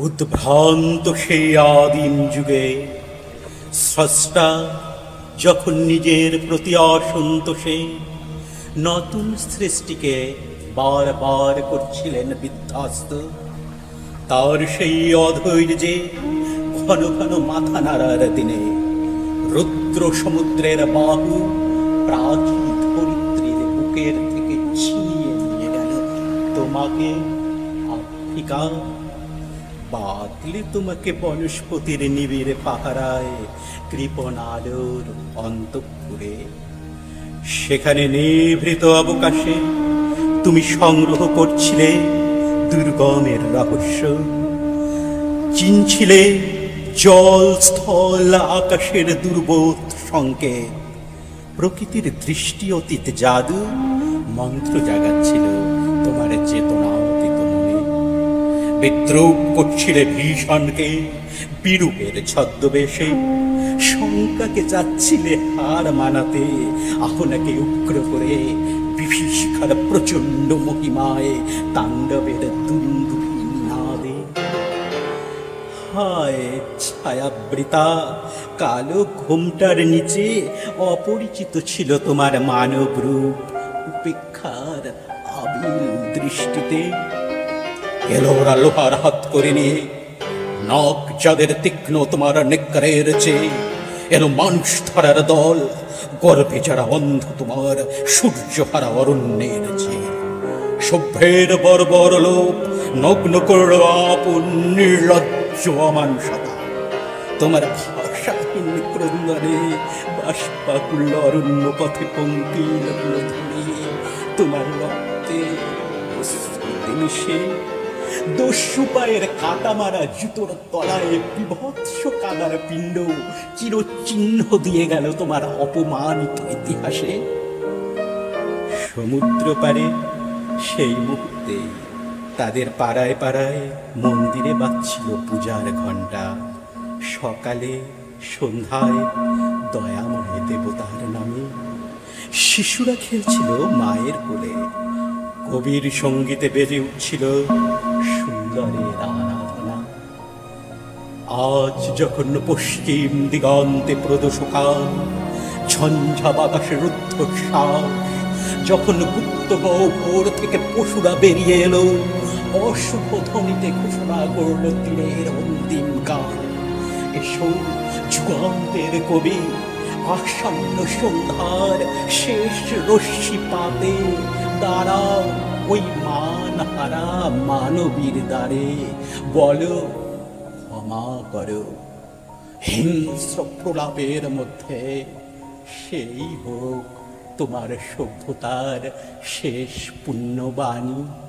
উদ্ভ্রান্ত সেই আদিম যুগে, স্রষ্টা যখন নিজের প্রতি অসন্তোষে, নতুন সৃষ্টিকে বারবার করছিলেন বিধ্বস্ত, তার সেই অধৈর্যে ঘন ঘন মাথা নাড়ার দিনে রুদ্র সমুদ্রের বাহু প্রাচীন ধরিত্রীর বুকের থেকে ছিনিয়ে নিয়ে গেল। তোমাকে আফ্রিকা বাতলে তোমাকে বনস্পতির নিবিড় পাহারায় কৃপণ অন্তঃপুরে। সেখানে নিভৃত অবকাশে তুমি সংগ্রহ করছিলে দুর্গমের রহস্য। চিনছিলে জল স্থল আকাশের দুর্বোধ সংকেত। প্রকৃতির দৃষ্টি অতীত জাদু মন্ত্র জাগাচ্ছিল তোমার চেতনা। বিদ্রুপ করছিলে ভীষণকে, বিরূপের ছদ্মবেশে শঙ্কাকে যাচ্ছিলে হার মানাতে, আপনাকে উগ্র করে বিভীষিকার প্রচণ্ড মহিমায় তাণ্ডবের দুন্দুভি নাদে। হায় ছায়াবৃতা, কালো ঘোমটার নিচে অপরিচিত ছিল তোমার মানব রূপ, উপেক্ষার আবিল দৃষ্টিতে। এলোরা লোহার হাত করে নিয়ে। নখ যাদের তীক্ষ্ণ তোমার নেকড়ের চেয়ে। এলো মানুষ ধরার দল, গর্ভে যারা অন্ধ তোমার সূর্য হারা অরণ্যের চেয়ে। সভ্যের বর্বর লোক নগ্ন করল আপন নির্লজ্জ অমানুষতা তোমার ভাষাহীন ক্রন্দনে বাষ্পাকুল্য অরণ্য পথে পঙ্কি তোমার রক্তে দস্যু পায়ের কাটা জুতোর তলায় বিভৎস কাদার পিণ্ড চিরচিহ্ন দিয়ে গেল তোমার অপমানিত ইতিহাসে। সমুদ্র পারে সেই মুহূর্তে তাদের পাড়ায় পাড়ায় মন্দিরে বাজছিল পূজার ঘণ্টা। সকালে, সন্ধ্যায় দয়াময় দেবতার নামে শিশুরা খেলছিল মায়ের কোলে। কবির সঙ্গীতে বেজে উঠছিল সুন্দরের আরাধনা। আজ যখন পশ্চিম দিগন্তে প্রদোষকাল, ঝঞ্ঝা বাতাসে রুদ্ধশ্বাস, যখন গুপ্ত ভোর থেকে পশুরা বেরিয়ে এলো, অশুভ ধ্বনিতে ঘোষণা করল তীরের অন্তিম গান। এসো যুগান্তের কবি আসন্ন সন্ধ্যার শেষ রশ্মি পাতে দাঁড়াও ওই মান হারা মানবীর দ্বারে। বলো, ক্ষমা করো। হিংস্র প্রলাপের মধ্যে সেই হোক তোমার সভ্যতার শেষ পুণ্যবাণী।